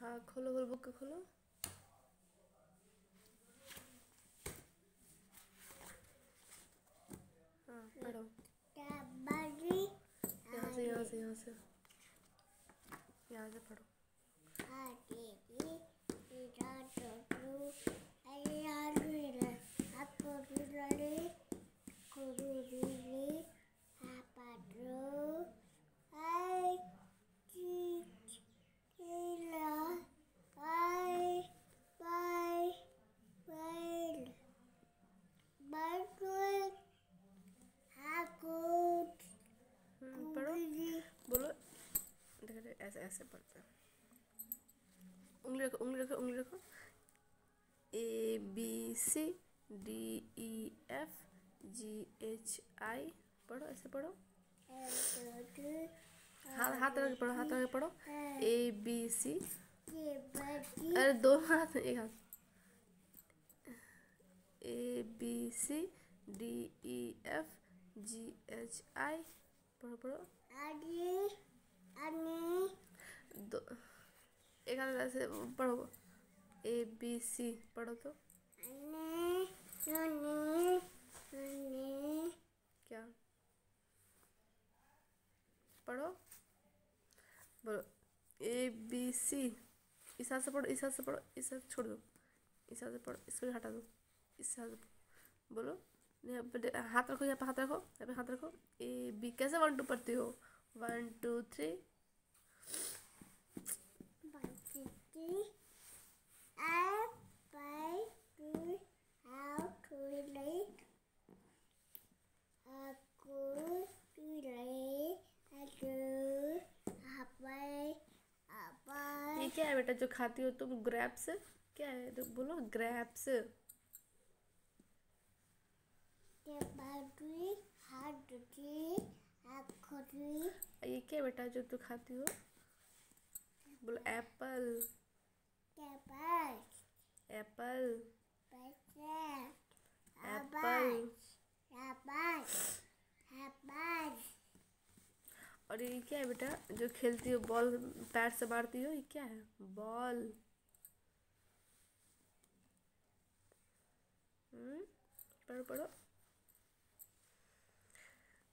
हाँ खोलो खोलो, बुक खोलो। हाँ पढ़ो। यहाँ से यहाँ से यहाँ से। यहाँ से पढ़ो। ऐसे पढ़ते हैं। उंगली रखो उंगली रखो उंगली रखो। A B C D E F G H I पढ़ो, ऐसे पढ़ो। हाथ हाथ रख पढ़ो, हाथ रख पढ़ो। ए बी सी अरे, दो हाथ, एक हाथ। A B C D E F G H I पढ़ो पढ़ो। दो ऐसे पढ़ो। ए बी सी पढ़ो तो। क्या? पढ़ो। बोलो ए बी सी इस हाथ से पढ़ो, इस हाथ से पढ़ो, इस हाथ छोड़ दो। इस हाथ से पढ़ो, इसको हटा दो। इस हाथ से। बोलो हाथ रखो, यहाँ पे हाथ रखो, यहाँ पे हाथ रखो। ए बी कैसे वन टू पढ़ती हो? वन टू थ्री ये क्या है बेटा जो खाती हो तुम ग्रैप्स क्या है? तो बोलो ग्रैप्स ये क्या बेटा जो तू खाती हो? बोलो एप्पल एप्पल एप्पल ये क्या है बेटा? जो खेलती हो बॉल पैर से मारती हो, ये क्या है? बॉल पढ़ो पढ़ो।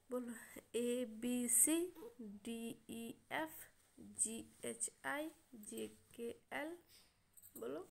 बोलो A B C D E F G H I J